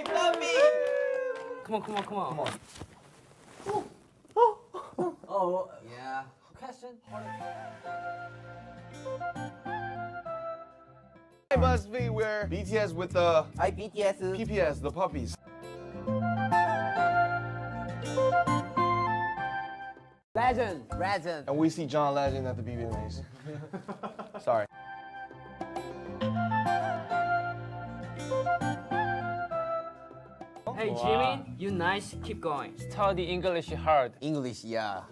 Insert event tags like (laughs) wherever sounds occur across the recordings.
Hey, puppy! Come on, come on, come on. Come on. Oh, Oh. oh, yeah. Question? It must be where BTS with the Hi, BTS. PPS, the puppies. Legend. Legend. And we see John Legend at the BBMAs. (laughs) Sorry. Hey, Jimmy, you nice. Keep going. Study English hard. English, yeah.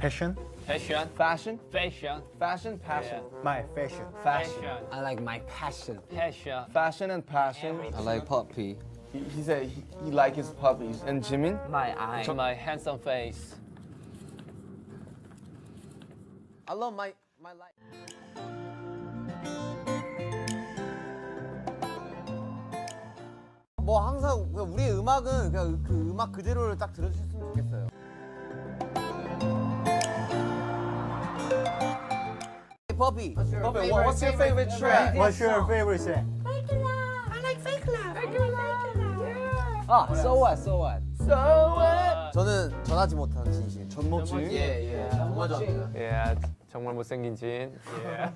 Passion, Passion. Fashion? Fashion. Fashion, passion. my fashion. Fashion. Passion. I like my passion. Passion. Fashion and passion. I like puppy. He, he said he, he like his puppies. And Jimin? My eye. My handsome face. I love my my life. 뭐 항상 그냥 우리의 음악은 그냥 그 음악 그대로를 딱 들어주셨으면 좋겠어요. Hey, Puppy. What's your Puppy, what- what's your favorite track? What's your favorite song? 아, so what, so what. So what? 저는 전하지 못한 진심. 전모지. 예, 예. 정말 좋아합니다. 예, 정말 못생긴 진. 예.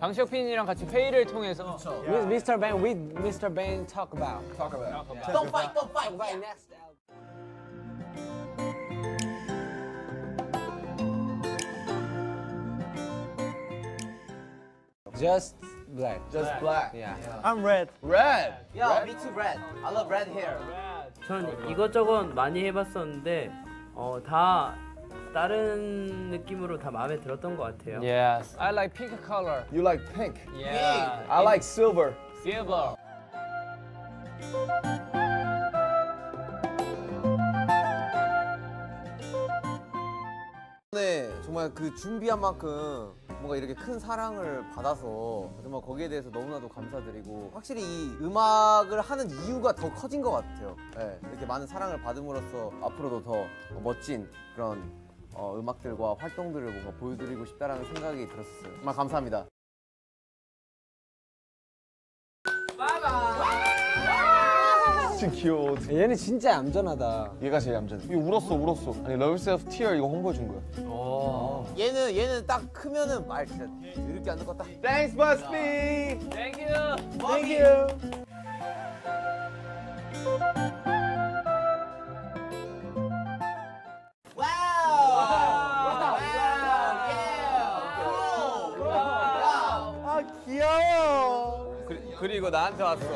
방시혁 PD랑 같이 회의를 통해서 With Mr. Bang, with Mr. Bang talk about. Talk about it. Don't fight, don't fight. Right next album. Just black. Just black. Yeah. I'm red. Red. Yeah, me too, red. I love red hair. 전 이것저것 많이 해봤었는데 어, 다 다른 느낌으로 다 마음에 들었던 것 같아요. Yes. I like pink color. You like pink. Yeah. I like silver. silver. 네, 정말 그 준비한 만큼 뭔가 이렇게 큰 사랑을 받아서 정말 거기에 대해서 너무나도 감사드리고 확실히 이 음악을 하는 이유가 더 커진 것 같아요. 네, 이렇게 많은 사랑을 받음으로써 앞으로도 더 멋진 그런 어, 음악들과 활동들을 뭔가 보여드리고 싶다라는 생각이 들었어요. 정말 감사합니다. 진짜 귀여워. 얘는 진짜 얌전하다. 얘가 제일 얌전해. 이거 울었어, 울었어. 아니, Love Yourself Tear 이거 홍보해 준 거야. 얘는 얘는 딱 크면은 말 진짜 이렇게 안 딱. Thanks, Busby. Thank you. Thank you. 귀여워. 그리 고 나한테 왔어.